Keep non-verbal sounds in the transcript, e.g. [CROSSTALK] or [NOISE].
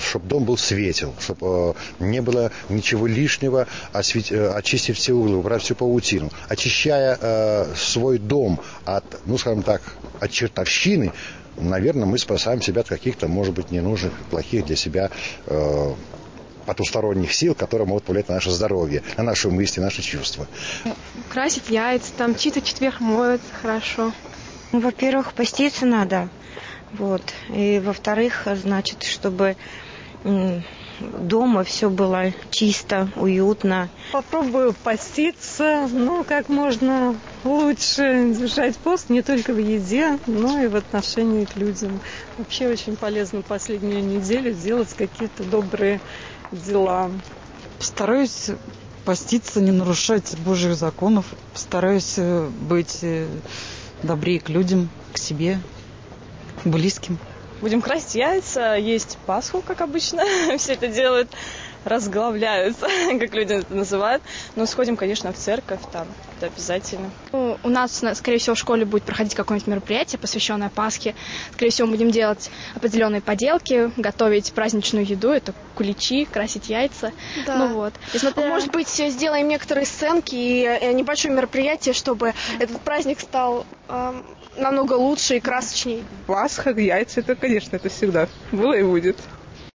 чтобы дом был светел, чтобы не было ничего лишнего, освет... очистить все углы, убрать всю паутину. Очищая э, свой дом от, ну, скажем так, от чертовщины, наверное, мы спасаем себя от каких-то, может быть, ненужных, плохих для себя э, потусторонних сил, которые могут повлиять на наше здоровье, на наши мысли, наши чувства. Красить яйца, там чисто четверг моют хорошо. Ну, во-первых, поститься надо. Вот. И во-вторых, значит, чтобы дома все было чисто, уютно. Попробую поститься, ну, как можно лучше держать пост не только в еде, но и в отношении к людям. Вообще очень полезно последнюю неделю делать какие-то добрые дела. Стараюсь поститься, не нарушать Божьих законов. Стараюсь э, быть э, добрее к людям, к себе, к близким. Будем красить яйца, есть Пасху, как обычно. [LAUGHS] Все это делают, разглавляются, [LAUGHS] как люди это называют. Но сходим, конечно, в церковь, там, это обязательно. Ну, у нас, скорее всего, в школе будет проходить какое-нибудь мероприятие, посвященное Пасхе. Скорее всего, мы будем делать определенные поделки, готовить праздничную еду, это куличи, красить яйца. Да. Ну вот. Несмотря... Может быть, сделаем некоторые сценки и э, небольшое мероприятие, чтобы этот праздник стал э, намного лучше и красочней. Пасха, яйца, это, конечно, это всегда было и будет.